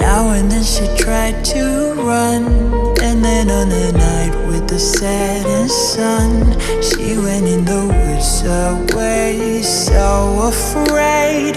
Now and then she tried to run And then on the night with the setting sun She went in the woods away So afraid.